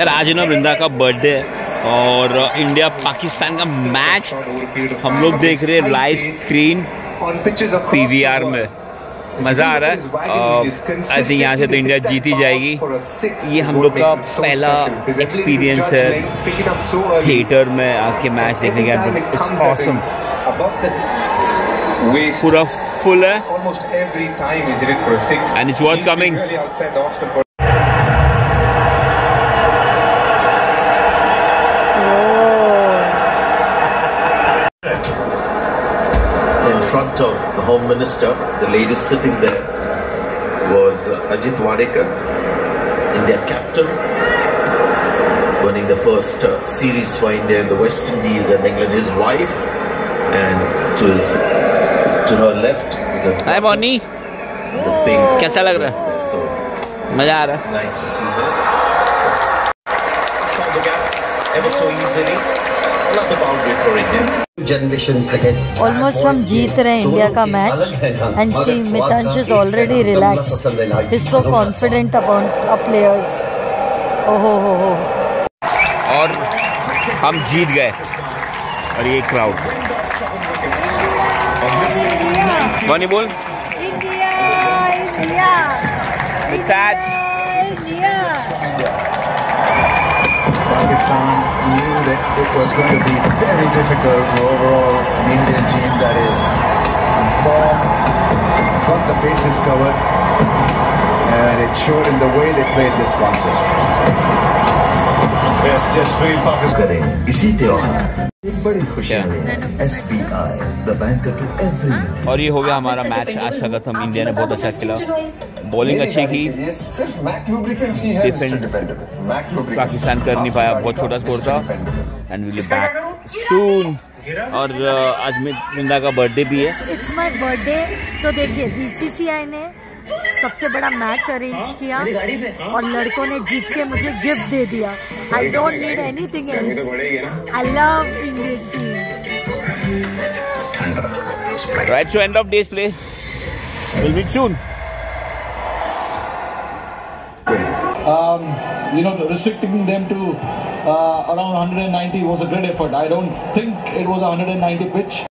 यार आज ना वृंदा का बर्थडे है और इंडिया पाकिस्तान का मैच हम लोग देख रहे हैं लाइव स्क्रीन पीवीआर में। मज़ा आ रहा है। आई थिंक यहाँ से तो इंडिया जीती जाएगी। ये हम लोग का पहला एक्सपीरियंस है थिएटर में आके मैच देखने का इट्स ऑसम पूरा फुल है। And it's worth coming front of the Home Minister, the lady sitting there was uh, Ajit Wadekar, Indian captain, winning the first uh, series for India in the West Indies and England. His wife, and to his to her left is a hi Bonnie the pink. कैसा लग रहा है So मज़ा आ रहा है nice to see her. Saw the gap ever so easily. Almost हम जीत रहे हैं इंडिया का match and see Mitansh is already relax is so confident about a players ओहो हो हो और हम जीत गए। और ये क्राउड बॉनी बोल? इंडिया इंडिया मिताज। Pakistan knew that it was going to be very difficult overall an Indian team that is in form, got the bases covered, and it showed in the way they played this contest. Yes, just feel Pakistan. करें इसी त्योहार एक बड़ी खुशहाली S B I the banker to every और ये हो गया हमारा मैच आज का खत्म इंडिया ने बहुत अच्छा खेला बॉलिंग अच्छी की। सिर्फ़ मैक लुब्रिकेंट्स ही है Defend- डिपेंडेबल मैक पाकिस्तान कर नहीं पाया बहुत छोटा स्कोर था। एंड विल बैक सून और uh, आज में वृंदा का बर्थडे भी है। इट्स माय बर्थडे तो देखिए बीसीसीआई ने सबसे बड़ा मैच अरेंज किया और लड़कों ने जीत के मुझे गिफ्ट दे दिया। I don't need anything else I love Indian team right so end of days play will meet soon um, you know, restricting them to uh, around 190 was a great effort. I don't think it was a 190 pitch.